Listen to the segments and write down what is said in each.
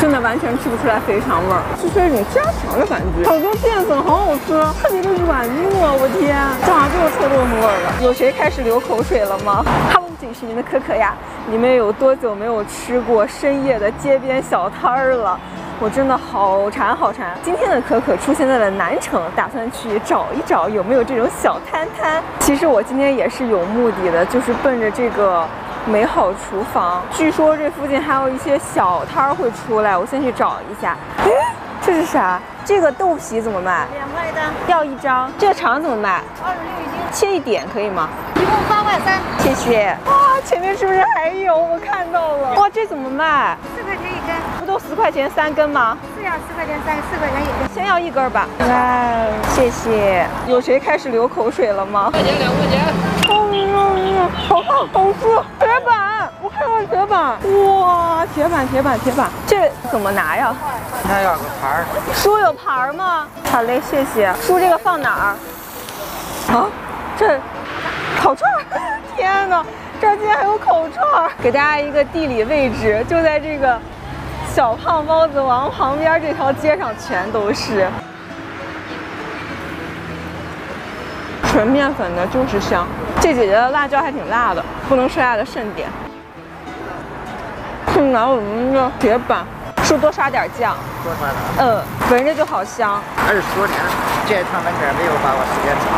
真的完全吃不出来肥肠味儿，就是一种家常的感觉。好多淀粉，好好吃，特别的软糯，我天，这好像就是臭豆腐味儿了。有谁开始流口水了吗？Hello，这里是您的可可呀，你们有多久没有吃过深夜的街边小摊儿了？我真的好馋好馋！今天的可可出现在了南城，打算去找一找有没有这种小摊摊。其实我今天也是有目的的，就是奔着这个美好厨房。据说这附近还有一些小摊儿会出来，我先去找一下。哎，这是啥？这个豆皮怎么卖？两块一张，要一张。这个肠怎么卖？二十六一斤，切一点可以吗？一共八块三，谢谢。哇，前面是不是还有？我看到了。哇，这怎么卖？四块钱一根，不都十块钱三根吗？是呀，四块钱三，四块钱一根。先要一根吧。哇，谢谢。有谁开始流口水了吗？块钱两块钱，哦，好好好吃，铁板，我看看铁板，哇，铁板铁板铁板，这怎么拿呀？那要个盘儿，叔有盘儿吗？好嘞，谢谢。叔这个放哪儿？啊，这烤串儿，天哪，这儿竟然还有烤串儿！给大家一个地理位置，就在这个小胖包子王旁边这条街上全都是。纯面粉的就是香，这姐姐的辣椒还挺辣的，不能吃辣的慎点。是拿我们的铁板，叔多刷点酱，多刷点？嗯，闻着就好香，二十多年，这一趟门店没有把我时间长，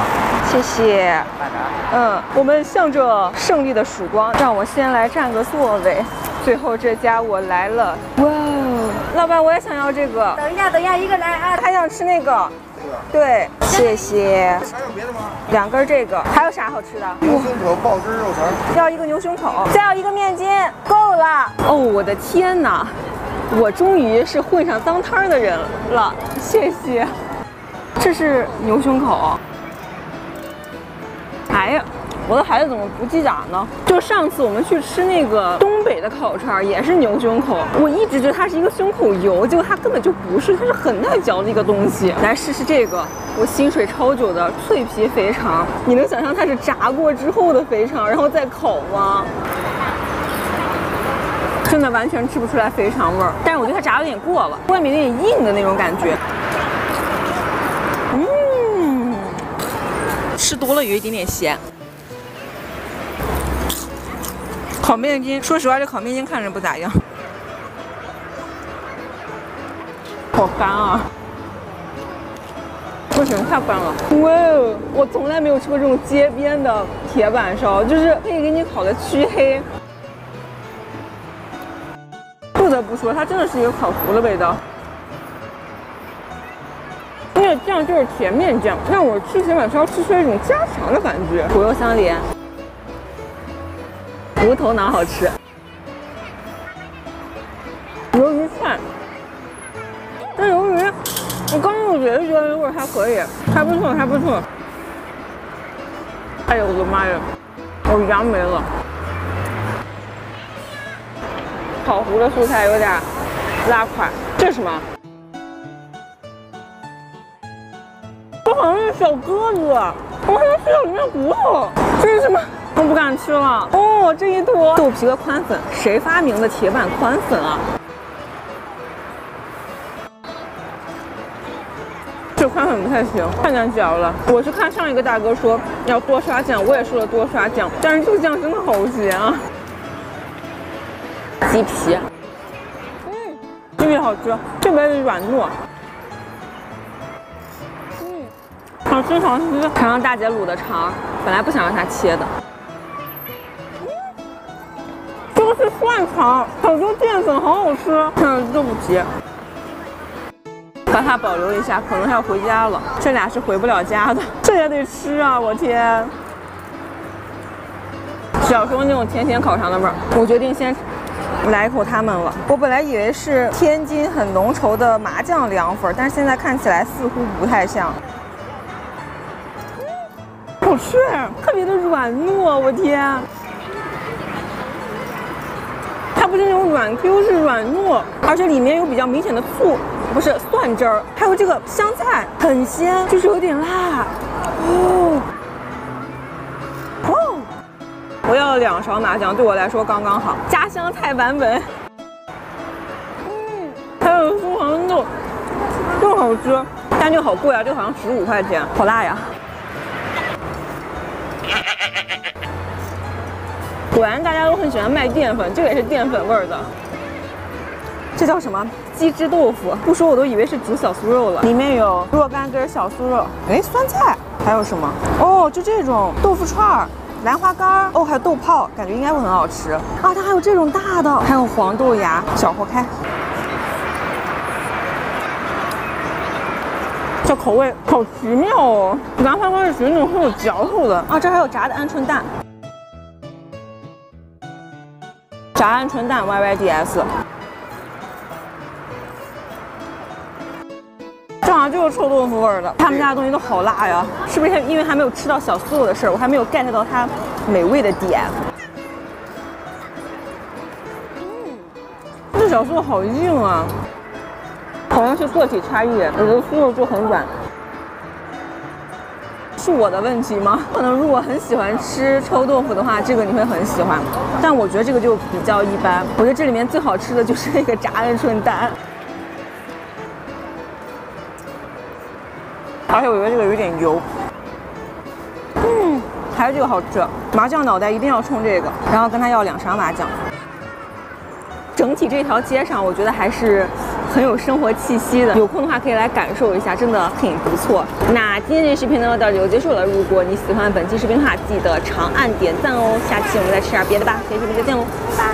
谢谢。慢点。嗯，我们向着胜利的曙光，让我先来占个座位。最后这家我来了，哇哦，老板我也想要这个，等一下，等一下，一个来啊！还想吃那个，对，谢谢。还有别的吗？两根这个，还有啥好吃的？牛胸口爆汁肉肠，要一个牛胸口，再要一个面筋，够了。哦，我的天哪，我终于是混上脏摊儿的人了，谢谢。这是牛胸口。哎呀，我的孩子怎么不记打呢？就上次我们去吃那个东北的烤串，也是牛胸口，我一直觉得它是一个胸口油，结果它根本就不是，它是很耐嚼的一个东西。来试试这个，我心水超久的脆皮肥肠，你能想象它是炸过之后的肥肠，然后再烤吗？真的完全吃不出来肥肠味儿，但是我觉得它炸有点过了，外面有点硬的那种感觉。嗯，吃多了有一点点咸。烤面筋，说实话，这烤面筋看着不咋样，好干啊！不行，太干了。哇哦，我从来没有吃过这种街边的铁板烧，就是可以给你烤的黢黑。不得不说，它真的是一个烤糊的味道。那个酱就是甜面酱，让我吃铁板烧吃出来一种家常的感觉，左右相连。无头脑好吃，鱿鱼串，这鱿鱼我刚入嘴就觉得味儿还可以，还不错，还不错。哎呦我的妈呀，我牙没了。烤糊的蔬菜有点拉垮，这是什么？这好像是小鸽子，我还能吃到里面骨头，这是什么？我不敢吃了。哦，这一坨豆皮和宽粉，谁发明的铁板宽粉啊？这宽粉不太行，太难嚼了。我是看上一个大哥说要多刷酱，我也说了多刷酱，但是这个酱真的好咸啊！鸡皮，嗯，鸡皮好吃，特别的软糯。嗯，好吃好吃。尝尝大姐卤的肠，本来不想让她切的。这个是蒜肠，好多淀粉，好好吃。看豆腐皮，把它保留一下，可能要回家了。这俩是回不了家的，这也得吃啊！我天，小时候那种甜甜烤肠的味儿。我决定先来一口它们了。我本来以为是天津很浓稠的麻酱凉粉，但是现在看起来似乎不太像。好吃，特别的软糯，我天。不是那种软 Q，是软糯，而且里面有比较明显的醋，不是蒜汁儿，还有这个香菜，很鲜，就是有点辣。哦，哦，我要了两勺麻酱，对我来说刚刚好，家乡菜版本。嗯，还有素黄豆，更好吃，但就好贵啊，这个好像十五块钱，好辣呀！果然大家都很喜欢卖淀粉，这个也是淀粉味儿的。这叫什么？鸡汁豆腐。不说我都以为是煮小酥肉了。里面有若干根小酥肉，哎，酸菜，还有什么？哦，就这种豆腐串儿。兰花干儿哦，还有豆泡，感觉应该会很好吃啊！它还有这种大的，还有黄豆芽，小火开。这口味好奇妙哦！兰花干是属于那种很有嚼头的啊！这还有炸的鹌鹑蛋，炸鹌鹑蛋 Y Y D S。这好像就是臭豆腐味的，他们家的东西都好辣呀！是不是因为还没有吃到小酥肉的事儿，我还没有 get 到它美味的点。嗯，这小酥肉好硬啊，好像是个体差异，有的酥肉就很软。是我的问题吗？可能如果很喜欢吃臭豆腐的话，这个你会很喜欢，但我觉得这个就比较一般。我觉得这里面最好吃的就是那个炸鹌鹑蛋。而且我觉得这个有点油，嗯，还是这个好吃。麻酱脑袋一定要冲这个，然后跟他要两勺麻酱。整体这条街上，我觉得还是很有生活气息的。有空的话可以来感受一下，真的很不错。那今天这视频呢到这就结束了。如果你喜欢本期视频的话，记得长按点赞哦。下期我们再吃点别的吧。下期视频再见喽，拜拜。